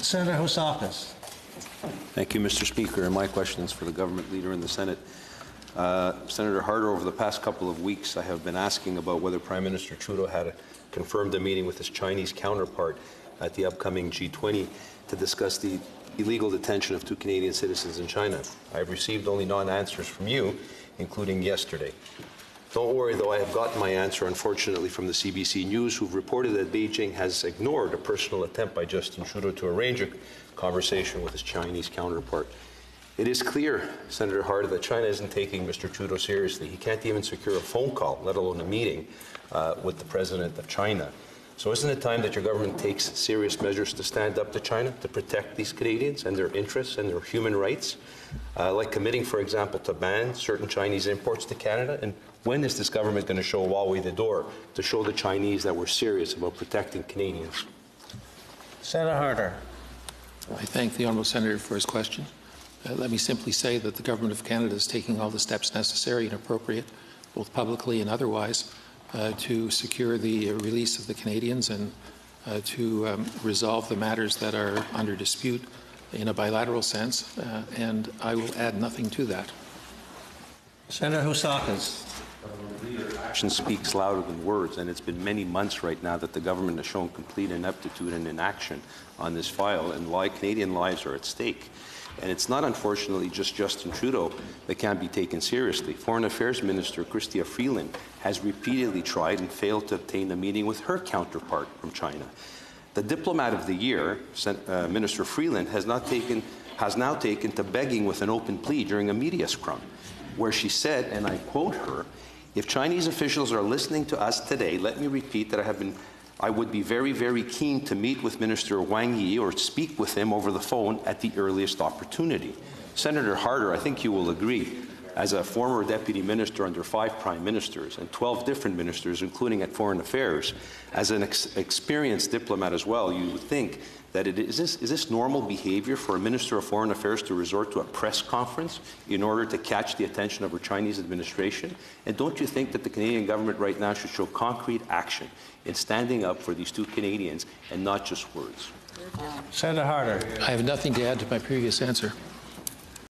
Senator Housakos. Thank you, Mr. Speaker. And my question is for the government leader in the Senate. Uh, Senator Harder, over the past couple of weeks, I have been asking about whether Prime Minister Trudeau had confirmed a meeting with his Chinese counterpart at the upcoming G20 to discuss the illegal detention of two Canadian citizens in China. I've received only non-answers from you, including yesterday. Don't worry, though, I have gotten my answer, unfortunately, from the CBC News, who've reported that Beijing has ignored a personal attempt by Justin Trudeau to arrange a conversation with his Chinese counterpart. It is clear, Senator Harder, that China isn't taking Mr. Trudeau seriously. He can't even secure a phone call, let alone a meeting, uh, with the president of China. So isn't it time that your government takes serious measures to stand up to China to protect these Canadians and their interests and their human rights, uh, like committing, for example, to ban certain Chinese imports to Canada? And when is this government going to show Huawei the door to show the Chinese that we're serious about protecting Canadians? Senator Harder. I thank the honourable senator for his question. Uh, let me simply say that the government of Canada is taking all the steps necessary and appropriate, both publicly and otherwise, to secure the release of the Canadians and uh, to um, resolve the matters that are under dispute in a bilateral sense, uh, and I will add nothing to that. Senator Housakos. Action speaks louder than words, and it's been many months right now that the government has shown complete ineptitude and inaction on this file, and why Canadian lives are at stake. And it's not, unfortunately, just Justin Trudeau that can't be taken seriously. Foreign Affairs Minister Chrystia Freeland has repeatedly tried and failed to obtain a meeting with her counterpart from China. The Diplomat of the Year, uh, Minister Freeland, has, not taken, has now taken to begging with an open plea during a media scrum, where she said, and I quote her, if Chinese officials are listening to us today, let me repeat that I have been I would be very, very keen to meet with Minister Wang Yi or speak with him over the phone at the earliest opportunity. Senator Harder, I think you will agree, as a former deputy minister under five prime ministers and 12 different ministers, including at foreign affairs, as an ex experienced diplomat as well, you would think that it is this, is this normal behavior for a minister of foreign affairs to resort to a press conference in order to catch the attention of our Chinese administration? And don't you think that the Canadian government right now should show concrete action in standing up for these two Canadians and not just words? Senator Harder. I have nothing to add to my previous answer.